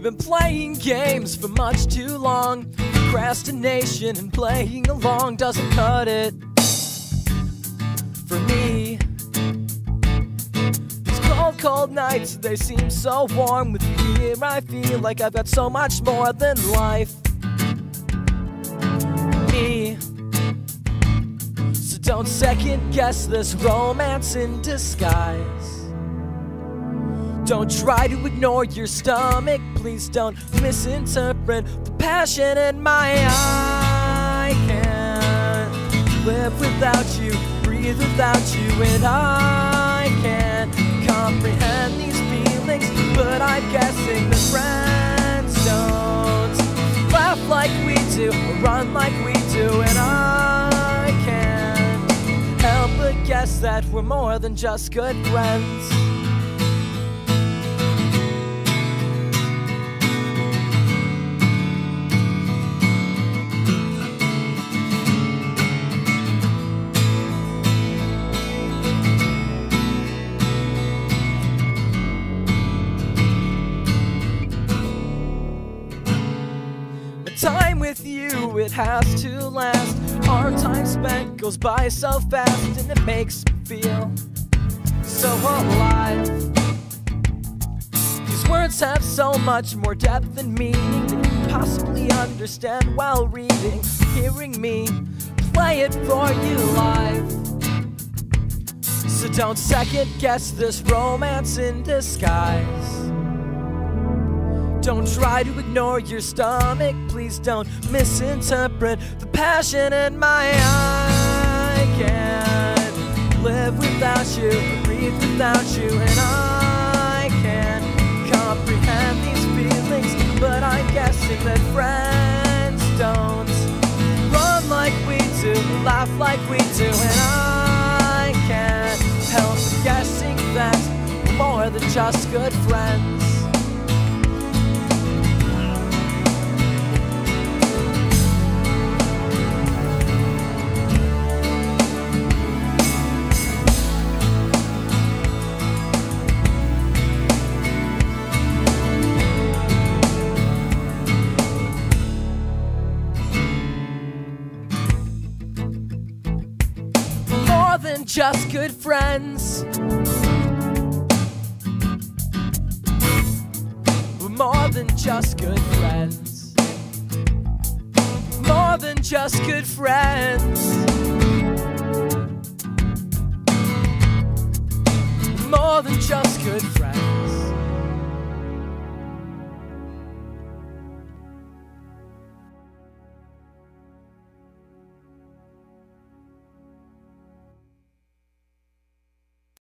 playing games for much too long. Procrastination and playing along doesn't cut it for me. These cold, cold nights, they seem so warm. With you here, I feel like I've got so much more than life. Me. So don't second guess this romance in disguise. Don't try to ignore your stomach. Please don't misinterpret the passion in my eye. I can't live without you, breathe without you, and I can't comprehend these feelings. But I'm guessing that friends don't laugh like we do, or run like we do, and I can't help but guess that we're more than just good friends. Time with you, it has to last. Our time spent goes by so fast, and it makes me feel so alive. These words have so much more depth and meaning than you possibly understand while reading, hearing me play it for you live. So don't second guess this romance in disguise. Don't try to ignore your stomach. Please don't misinterpret the passion in my eye. I can't live without you, breathe without you, and I can't comprehend these feelings. But I'm guessing that friends don't run like we do, laugh like we do, and I can't help guessing that we're more than just good friends. Than just good friends. We're more than just good friends. More than just good friends. More than just good friends.